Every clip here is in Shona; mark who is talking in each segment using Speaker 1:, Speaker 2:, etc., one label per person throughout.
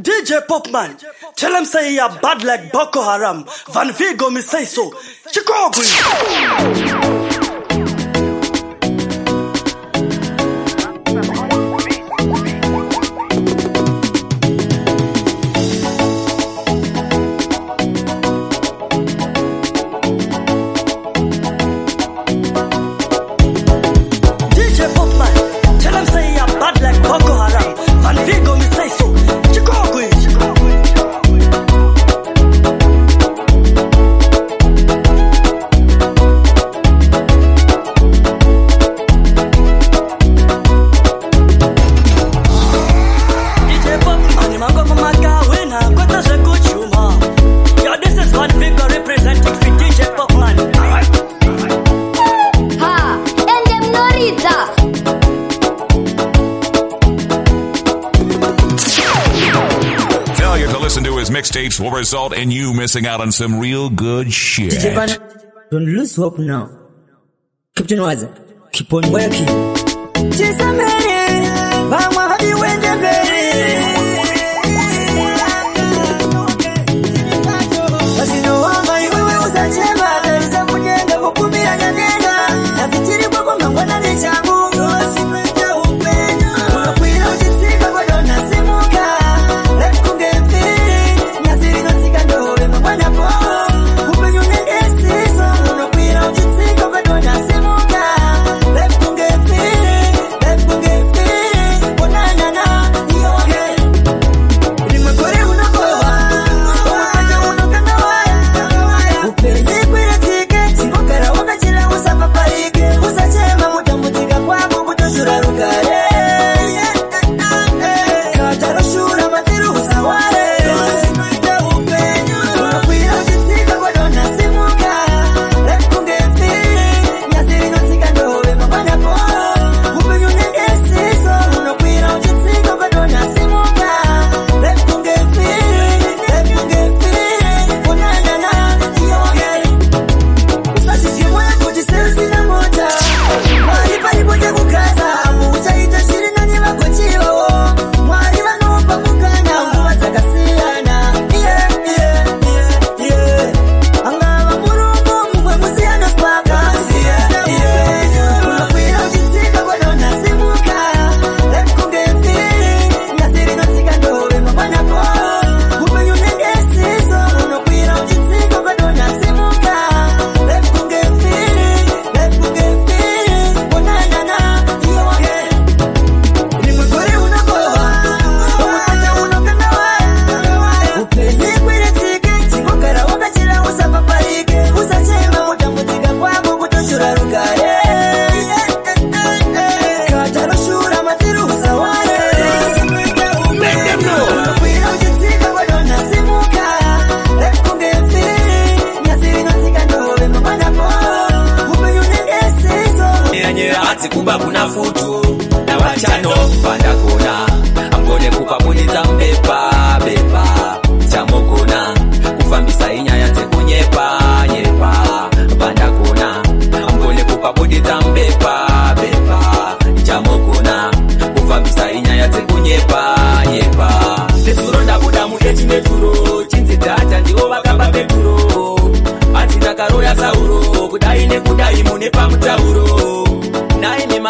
Speaker 1: dj popman tell him say ya bad like boko haram van vigo misaiso chikogwi result in you missing out on some real good shit. DJ Banner,
Speaker 2: don't lose hope now. Captain Waza, keep on working.
Speaker 3: Cheza mbele, mama hadi uende mbele.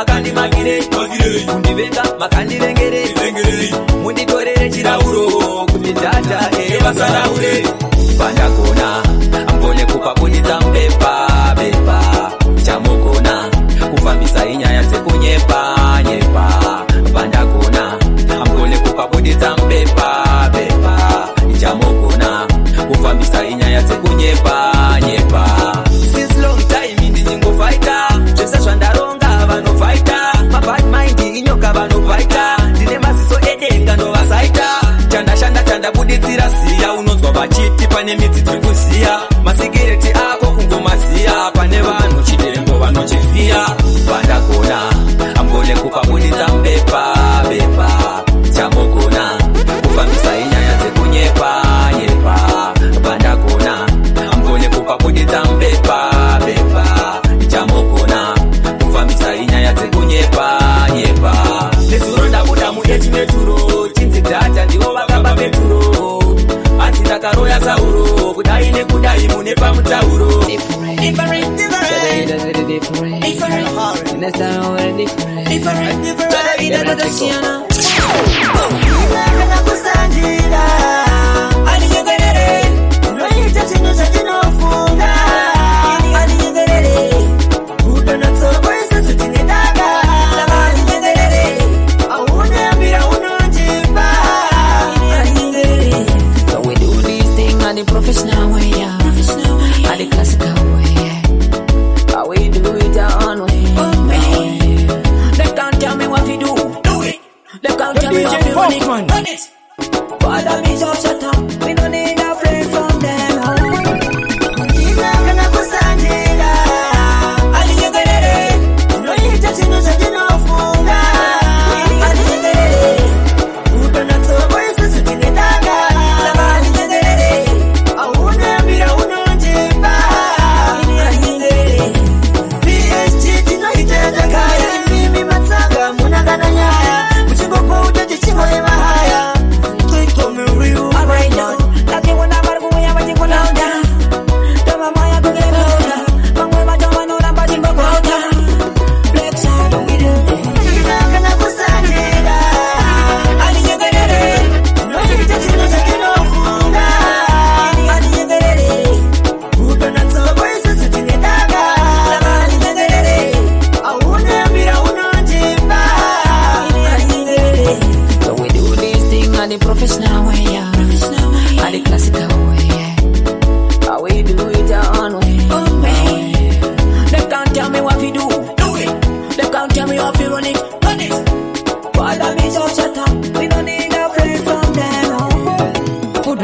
Speaker 4: makandimagirei kundivenga makandirengerei munditorere chirauro kundidhata ebasaraure pandagona hey,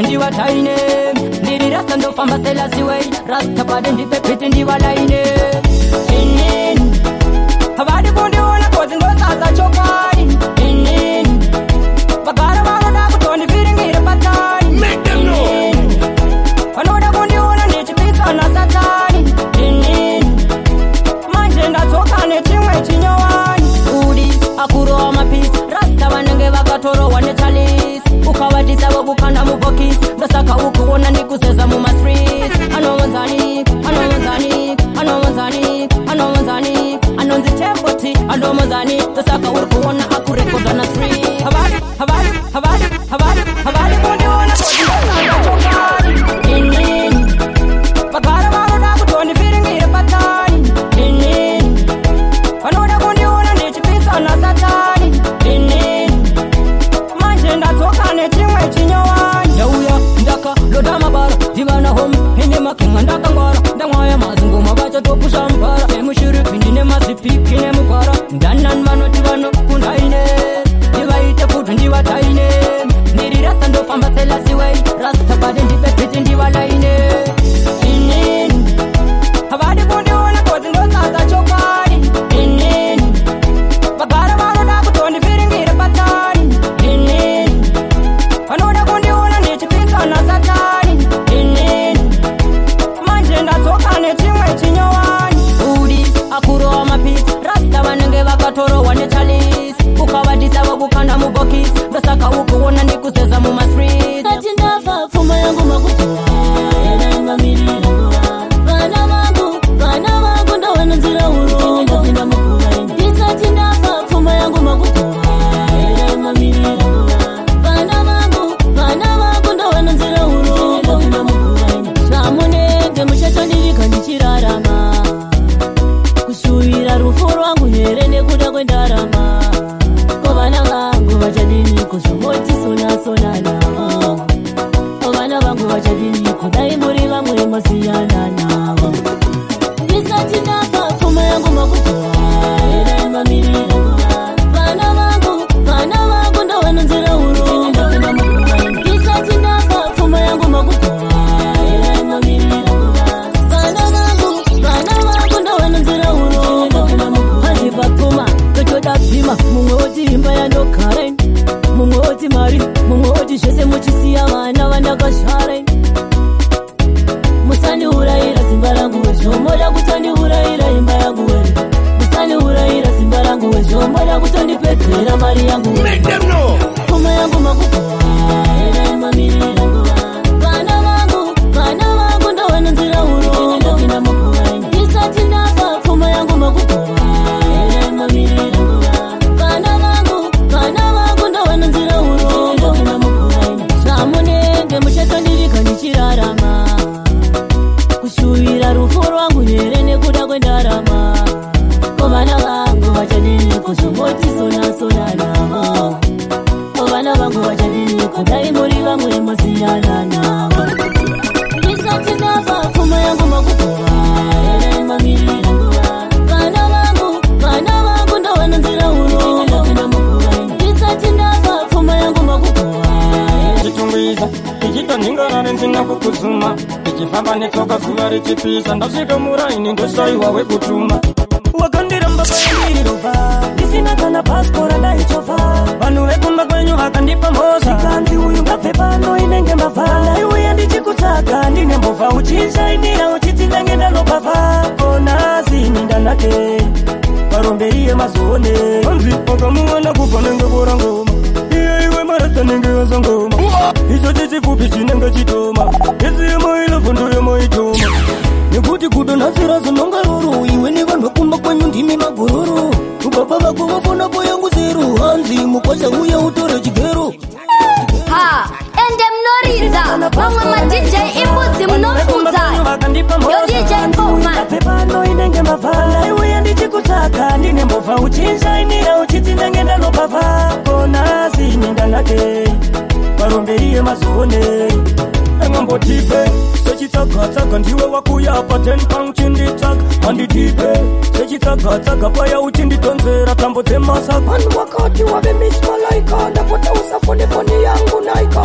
Speaker 2: ndiwataine ndiri rasta ndofamba selasiwei rastapade ndipepiti ndiwalaine inini vari kundiona kozi ngosasachokwai ndashaka kukuona nikuseza mu masreet ano wanzani ano wanzani ano wanzani ano wanzani anonzi chepoti ano wanzani ndashaka uri kuona pano kundaine ndivaite kudu ndivataine ndirirasa ndofamba selasiwei rasta bade ndipetiti ndivalaine inini havadi kundiona kozi ndosasa mubokisi vasakaukuona nikuzeza muma
Speaker 5: mtonipe tena mali yangu
Speaker 1: baba netoka zuva richipisa ndasvika muraini ndoshayiwa wekutuma wakandiramba pakandiriruva ndisina kana pasikora ndaichovha vanhu vekumba kwenyu vakandipa mhosa ikanzi uyu ngabvepano inenge mbavha ndaiuya ndichikutsvaga ndine mbovha uchishainira uchitsivenge ndanobhavha konasini ndanake parombe iye mazoone onzi wakamuona kubva nengekorangoma kanenge yozongoma icho chechipfupi chinenge chitoma yeziyemo inovhondo yomoitoma nekuti kudonhasira zonongaroro iwe nevanhu vakumba kwanyu ndimi magororo ubapa vako vafona koyangu zero hanzi mukwasha uya utore chigero ha ende mnoridza vamwe madj imbudzi munofudza yodj mbovha uya ndichikutaka ndine mbovha uchinshainira uchiti varomberiye mazoonei emambotipe sechitsagatsaga ndiwe wakuyapa tenpangchinditsaga manditipe sechitsagatsaga paya uchinditonzera tambo dzemasaka vanhu vakati wave mismalaika ndapota usafonifoni yangu naika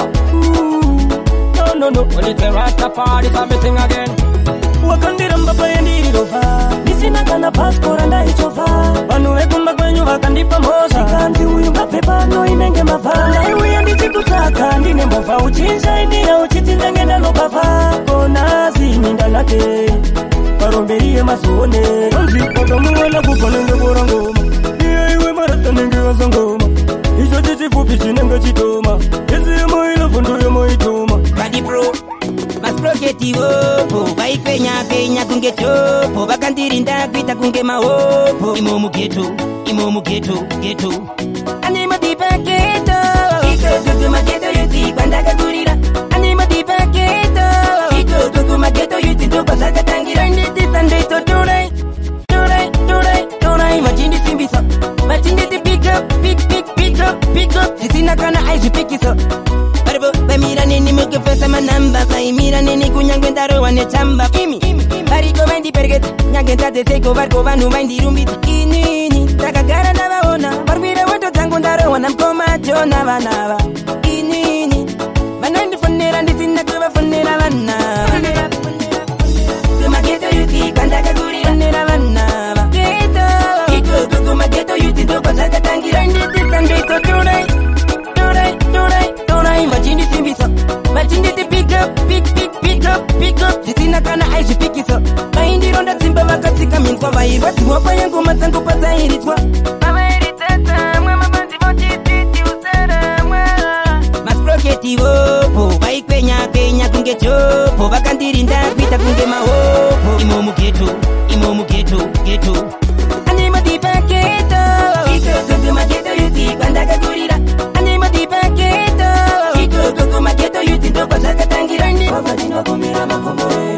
Speaker 1: nonono wakandiramba paye ndiirova sina kana pasikora ndaichova vanhu vekumba kwenyu vakandipa mhosa ikanzi uyu mapepano inenge mavhana iuye ndichikutsvaka ndine mbovha uchinjaidiya uchitinzenge ndanobava konazi mindanake varomberi yemazuone onzi pakamuwana kugonengekurangoma iye iwe marasta nenge vazangoma icho chichipfupi chinenge chitoma izimo inovhunduyomoituma masproketi wopo vaipenyapenya kunge
Speaker 2: topo vakandirinda kuita kunge mahopo imo mugeto imo mugeto geto animodipaketo itotutumageto yuti kwandakagurira animodipaketo itotutumageto yuti ndokwazakatangira nditi ndakendate teiko vari kovanhu vaindirumbiti inini takagara navaona varwire wedo dzangu ndarohwana mukomajona vanava inini vanondifonera nditi ndatovafonera vanhuava vachinditimbisa vachinditi pikup pikup pikup pikup zvisina kana aizvipikiso vaivatiwa kwenye ngoma dzangu padzairitwa masproketivopo vaikwenyakwenya kunge jopo vakandirinda kuita kunge mahopo imo mugeto imo mugeto geto ndakagurira andimodipaketo ikokoko maketo yuti
Speaker 1: ndokwa zvakatangira ndi ova dinokumira makomboe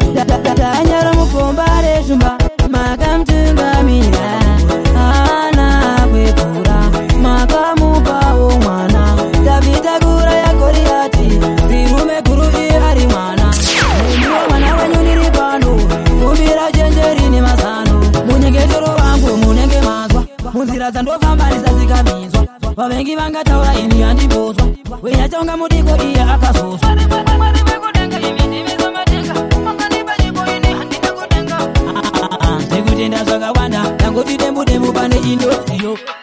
Speaker 2: baba vengi vangataura ini handibozwa wenyacha unga mudiko iye akazozwa ndikutenda zvakawanda tangoti dembudembu pane indoziyo